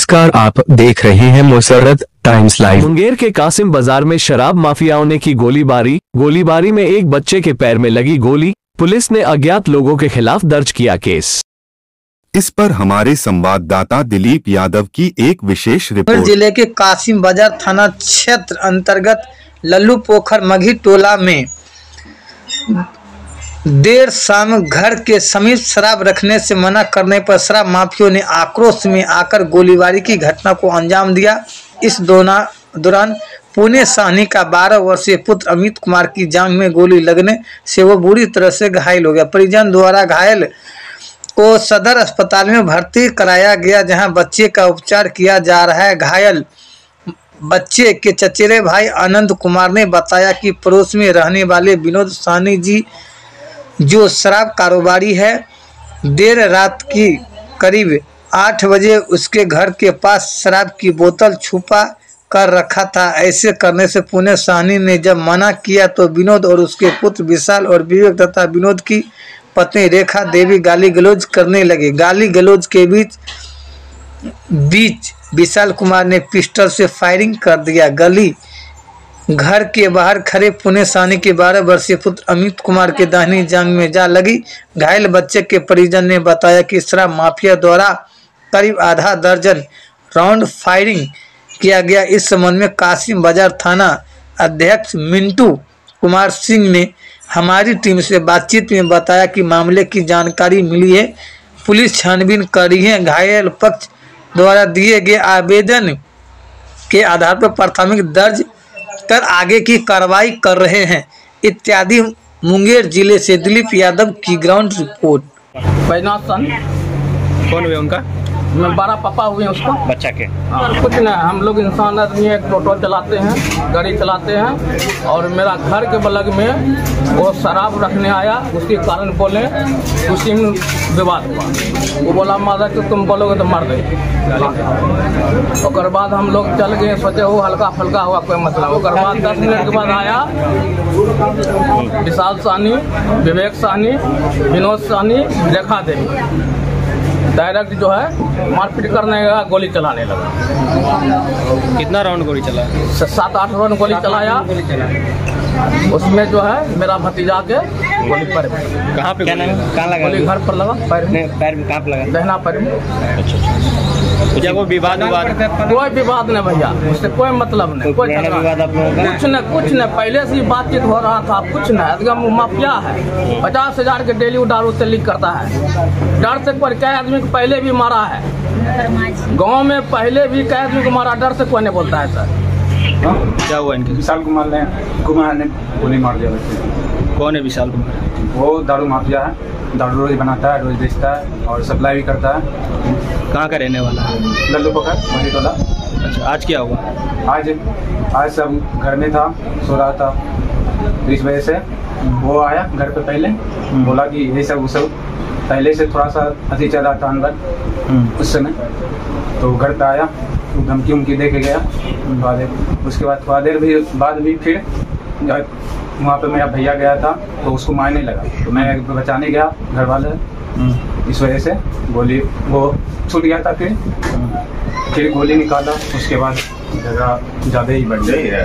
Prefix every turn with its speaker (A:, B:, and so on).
A: नमस्कार आप देख रहे हैं मुसरत टाइम्स लाइव।
B: मुंगेर के कासिम बाज़ार में शराब माफियाओं ने की गोलीबारी। गोलीबारी में एक बच्चे के पैर में लगी गोली। पुलिस ने अज्ञात लोगों के खिलाफ दर्ज किया केस।
C: इस पर हमारे संवाददाता दिलीप यादव की एक विशेष रिपोर्ट।
D: ज़िले के कासिम बाज़ार थाना क्षेत्र अंतर्गत लल्लू पोखर मघी टोला में देर शाम घर के समीप शराब रखने से मना करने पर शराब माफियों ने आक्रोश में आकर गोलीबारी की घटना को अंजाम दिया। इस दोना दौरान पुणे साहनी का 12 वर्षीय पुत्र अमित कुमार की जांग में गोली लगने से वो बुरी तरह से घायल हो गया। परिजन द्वारा घायल को सदर अस्पताल में भर्ती कराया गया, जहाँ बच्चे का उपचार किया जा रहा है। घायल बच्चे के चचेरे भाई आनंद कुमार ने बताया कि पड़ोस में रहने वाले विनोद साहनी जी जो शराब कारोबारी है, देर रात की करीब आठ बजे उसके घर के पास शराब की बोतल छुपा कर रखा था। ऐसे करने से पुणे साहनी ने जब मना किया तो विनोद और उसके पुत्र विशाल और विवेक तथा विनोद की पत्नी रेखा देवी गाली गलौज करने लगे। गाली गलौज के बीच बीच विशाल कुमार ने पिस्टल से फायरिंग कर दिया। गली घर के बाहर खड़े पुणे सानी के बारह वर्षीय पुत्र अमित कुमार के दाहिनी जांग में जा लगी। घायल बच्चे के परिजन ने बताया कि शराब माफिया द्वारा करीब आधा दर्जन राउंड फायरिंग किया गया। इस संबंध में कासिम बाज़ार थाना अध्यक्ष मिंटू कुमार सिंह ने हमारी टीम से बातचीत में बताया कि मामले की जानकारी मिली है। पुलिस छानबीन कर रही है। घायल पक्ष द्वारा दिए गए आवेदन के आधार पर प्राथमिक दर्ज कर आगे की कार्रवाई कर रहे हैं। इत्यादि मुंगेर ज़िले से दिलीप यादव की ग्राउंड रिपोर्ट।
E: बैजनाथ सन
F: कौन हुए उनका?
E: बड़ा पापा हुए हैं उसका।
F: बच्चा के।
E: और कुछ नहीं हम लोग इंसान आदमी है टोटो चलाते हैं गाड़ी चलाते हैं और मेरा घर के बलग में वो शराब रखने आया उसके कारण बोले उसी में विवाद हुआ। वो बोला मारा कि तुम बोलोगे तो मार दे और बाद हम लोग चल गए सोचे हो हल्का फुल्का हुआ कोई मतलब ओकर बाद दस मिनट के बाद आया विशाल साहनी विवेक साहनी विनोद साहनी रेखा देवी। डायरेक्ट जो है मारपीट करने का गोली चलाने लगा।
F: कितना राउंड गोली चला?
E: सात आठ राउंड गोली चलाया। उसमें जो है मेरा भतीजा के गोली पैर
F: कहाँ पे क्या नाम कहाँ लगा
E: गोली घर पर लगा पैर में।
F: पैर में कहाँ पे लगा?
E: दहना पैर में।
F: तो क्या कोई विवाद विवाद?
E: कोई विवाद नहीं भैया उससे कोई मतलब नहीं कोई
F: विवाद
E: कुछ न कुछ न पहले से ही बातचीत हो रहा था कुछ न एकदम माफिया है? पचास हज़ार के डेली दारू से लीक करता है। डर से कोई कई आदमी को पहले भी मारा है। गाँव में पहले भी कई आदमी को मारा डर से कोई नहीं बोलता है सर।
F: क्या हुआ इनके?
G: विशाल कुमार ने कुमार ने गोली मार दिया बच्चे
F: कौन है विशाल कुमार?
G: वो दारू माफिया है। दारू रोज बनाता है रोज बेचता है और सप्लाई भी करता है।
F: कहाँ का रहने वाला है?
G: लल्लू पोखर मनी टोला
F: अच्छा आज क्या हुआ?
G: आज आज सब घर में था सो रहा था। तो इस वजह से वो आया घर पे पहले बोला कि ये सब वो सब पहले से थोड़ा सा अति चल रहा था अंदर उस समय। तो घर पे आया तो धमकी उमकी दे के गया देर उसके बाद थोड़ा देर भी बाद भी फिर वहाँ पे मेरा भैया गया था तो उसको मारने लगा। तो मैं बचाने गया घर वाले इस वजह से गोली वो छूट गया था फिर। फिर गोली निकाला उसके बाद झगड़ा ज़्यादा ही बढ़ गया